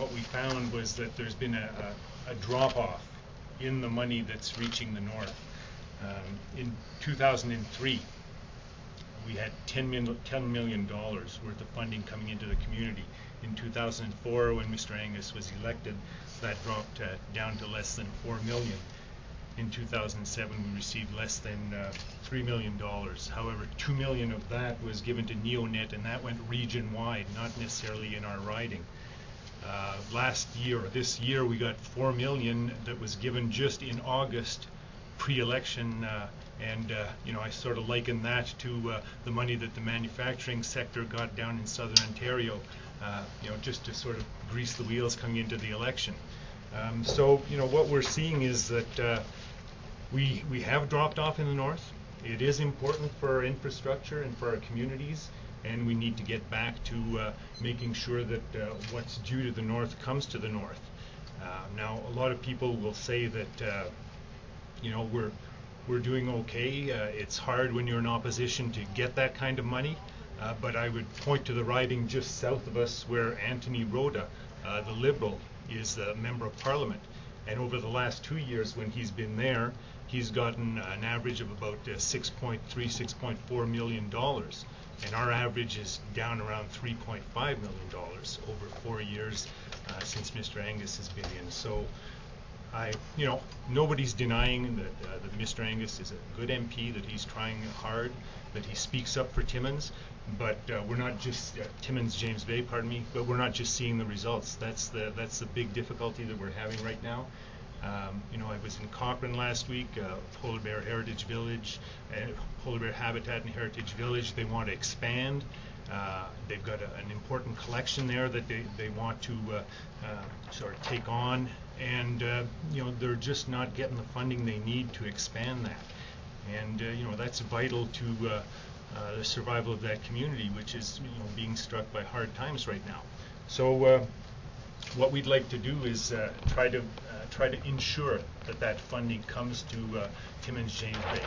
what we found was that there's been a, a, a drop-off in the money that's reaching the north. Um, in 2003, we had 10 million, $10 million worth of funding coming into the community. In 2004, when Mr. Angus was elected, that dropped uh, down to less than 4 million. In 2007, we received less than uh, $3 million. However, 2 million of that was given to NeoNet, and that went region-wide, not necessarily in our riding. Uh, last year, this year, we got 4 million that was given just in August pre-election, uh, and uh, you know I sort of liken that to uh, the money that the manufacturing sector got down in southern Ontario, uh, you know, just to sort of grease the wheels coming into the election. Um, so you know what we're seeing is that uh, we we have dropped off in the north. It is important for our infrastructure and for our communities, and we need to get back to uh, making sure that uh, what's due to the north comes to the north. Uh, now, a lot of people will say that you know we're we're doing okay. Uh, it's hard when you're in opposition to get that kind of money, uh, but I would point to the riding just south of us where Anthony Rota, uh, the Liberal, is a member of Parliament. And over the last two years, when he's been there, he's gotten an average of about uh, 6.3, 6.4 million dollars, and our average is down around 3.5 million dollars over four years uh, since Mr. Angus has been in. So. I, you know, nobody's denying that, uh, that Mr. Angus is a good MP, that he's trying hard, that he speaks up for Timmins, but uh, we're not just uh, Timmins, James Bay, pardon me, but we're not just seeing the results. That's the that's the big difficulty that we're having right now. Um, you know, I was in Cochrane last week, uh, Polar Bear Heritage Village, and Polar Bear Habitat and Heritage Village. They want to expand. Uh, they've got a, an important collection there that they, they want to uh, uh, sort of take on, and uh, you know they're just not getting the funding they need to expand that, and you know that's vital to the survival of that community, which is you know being struck by hard times right now. So what we'd like to do is uh, try to uh, try to ensure that that funding comes to uh, Timmins James Bay.